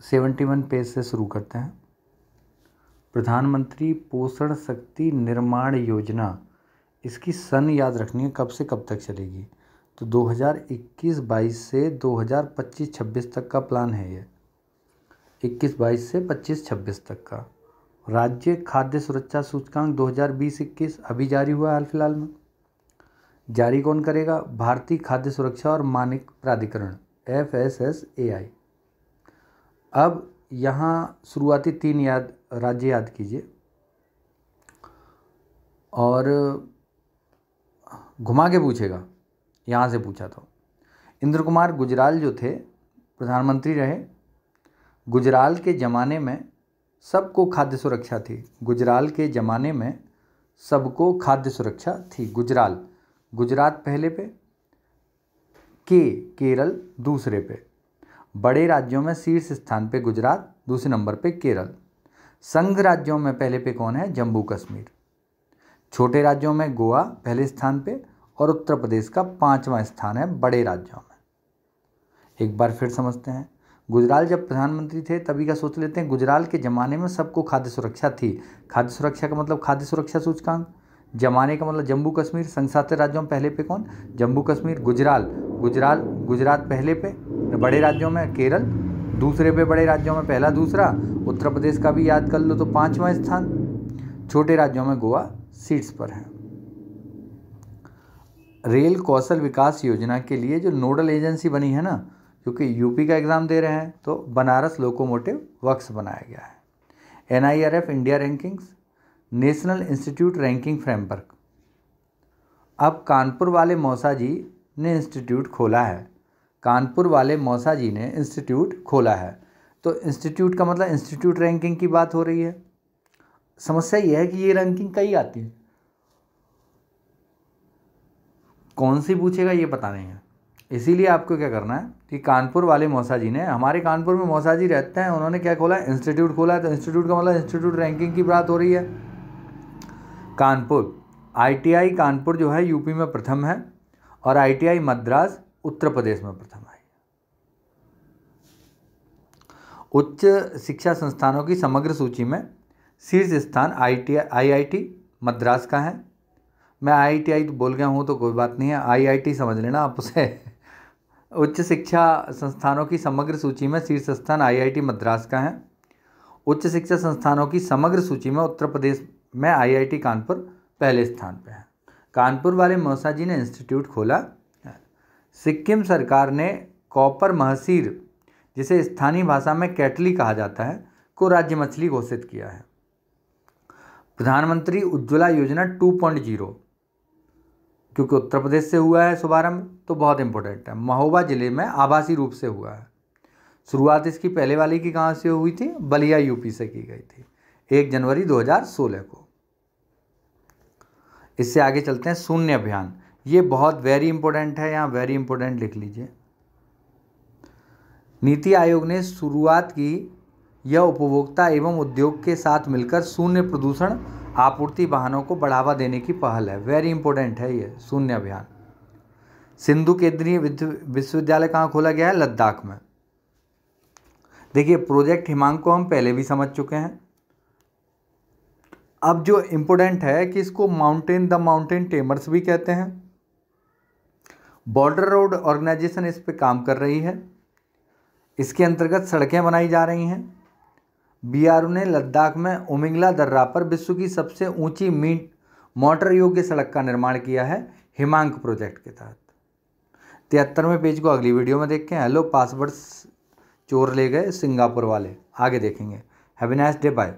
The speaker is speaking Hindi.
सेवेंटी वन पेज से शुरू करते हैं। प्रधानमंत्री पोषण शक्ति निर्माण योजना, इसकी सन याद रखनी है, कब से कब तक चलेगी? तो 2021-22 से 2025-26 तक का प्लान है ये। 21-22 से 25-26 तक का। राज्य खाद्य सुरक्षा सूचकांक 2020-21 अभी जारी हुआ हाल फ़िलहाल में। जारी कौन करेगा? भारतीय खाद्य सुरक्षा और मानक प्राधिकरण, F S S A I. अब यहाँ शुरुआती तीन याद, राज्य याद कीजिए। और घुमा के पूछेगा। यहाँ से पूछा तो इंद्र कुमार गुजराल जो थे, प्रधानमंत्री रहे। गुजराल के ज़माने में सबको खाद्य सुरक्षा थी। गुजराल के ज़माने में सबको खाद्य सुरक्षा थी। गुजराल, गुजरात पहले पे, के, केरल दूसरे पे। बड़े राज्यों में शीर्ष स्थान पे गुजरात, दूसरे नंबर पे केरल। संघ राज्यों में पहले पे कौन है? जम्मू कश्मीर। छोटे राज्यों में गोवा पहले स्थान पे और उत्तर प्रदेश का पांचवा स्थान है बड़े राज्यों में। एक बार फिर समझते हैं। गुजराल जब प्रधानमंत्री थे, तभी का सोच लेते हैं? गुजराल के ज़माने में सबको खाद्य सुरक्षा थी। खाद्य सुरक्षा का मतलब खाद्य सुरक्षा सूचकांक। जमाने का मतलब जम्मू कश्मीर, संघ राज्यों में पहले पे कौन? जम्मू कश्मीर, गुजराल। गुजराल, गुजरात पहले पे बड़े राज्यों में केरल, दूसरे पे बड़े राज्यों में पहला, दूसरा, उत्तर प्रदेश का भी याद कर लो तो पाँचवा स्थान। छोटे राज्यों में गोवा सीट्स पर है। रेल कौशल विकास योजना के लिए जो नोडल एजेंसी बनी है ना, क्योंकि यूपी का एग्ज़ाम दे रहे हैं तो बनारस लोकोमोटिव वर्क्स बनाया गया है। N I R F India rankings, national institute ranking framework. अब कानपुर वाले मौसा जी ने इंस्टीट्यूट खोला है। कानपुर वाले मौसा जी ने इंस्टीट्यूट खोला है। तो इंस्टीट्यूट का मतलब इंस्टीट्यूट रैंकिंग की बात हो रही है। समस्या ये है कि ये रैंकिंग कई आती है। कौन सी पूछेगा ये पता नहीं है। इसीलिए आपको क्या करना है कि कानपुर वाले मौसा जी ने, हमारे कानपुर में मौसा जी रहते हैं, उन्होंने क्या खोला है? इंस्टीट्यूट खोला है। तो इंस्टीट्यूट का मतलब इंस्टीट्यूट रैंकिंग की बात हो रही है। कानपुर, आईटीआई कानपुर जो है, यूपी में प्रथम है और आईटीआई मद्रास उत्तर प्रदेश में प्रथम आई। उच्च शिक्षा संस्थानों की समग्र सूची में शीर्ष स्थान I T I I T Madras का है। मैं आई टी आई बोल गया हूँ तो कोई बात नहीं है आई आई टी समझ लेना आप उसे। उच्च शिक्षा संस्थानों की समग्र सूची में शीर्ष स्थान आई आई टी मद्रास का है। उच्च शिक्षा संस्थानों की समग्र सूची में उत्तर प्रदेश में आई आई टी कानपुर पहले स्थान पर है। कानपुर वाले मौसा जी ने इंस्टीट्यूट खोला। सिक्किम सरकार ने कॉपर महसीर, जिसे स्थानीय भाषा में कैटली कहा जाता है, को राज्य मछली घोषित किया है। प्रधानमंत्री उज्ज्वला योजना टू पॉइंट ज़ीरो, क्योंकि उत्तर प्रदेश से हुआ है शुभारंभ तो बहुत इंपॉर्टेंट है। महोबा ज़िले में आभासी रूप से हुआ है। शुरुआत इसकी पहले वाली की कहाँ से हुई थी? बलिया यूपी से की गई थी, एक जनवरी 2016 को। इससे आगे चलते हैं शून्य अभियान। ये बहुत वेरी इंपॉर्टेंट है, यहाँ वेरी इंपॉर्टेंट लिख लीजिए। नीति आयोग ने शुरुआत की यह उपभोक्ता एवं उद्योग के साथ मिलकर शून्य प्रदूषण आपूर्ति वाहनों को बढ़ावा देने की पहल है। वेरी इंपॉर्टेंट है ये, शून्य अभियान। सिंधु केंद्रीय विश्वविद्यालय कहाँ खोला गया है? लद्दाख में। देखिए, प्रोजेक्ट हिमांग को हम पहले भी समझ चुके हैं। अब जो इम्पोर्टेंट है कि इसको माउंटेन द माउंटेन टेमर्स भी कहते हैं। बॉर्डर रोड ऑर्गेनाइजेशन इस पर काम कर रही है। इसके अंतर्गत सड़कें बनाई जा रही हैं। बी ने लद्दाख में उमिंगला दर्रा पर विश्व की सबसे ऊँची मीट मोटर योग्य सड़क का निर्माण किया है हिमांक प्रोजेक्ट के तहत। तिहत्तरवें पेज को अगली वीडियो में देखें हेलो पासवर्ड चोर ले गए सिंगापुर वाले। आगे देखेंगे। Have a nice day. Bye.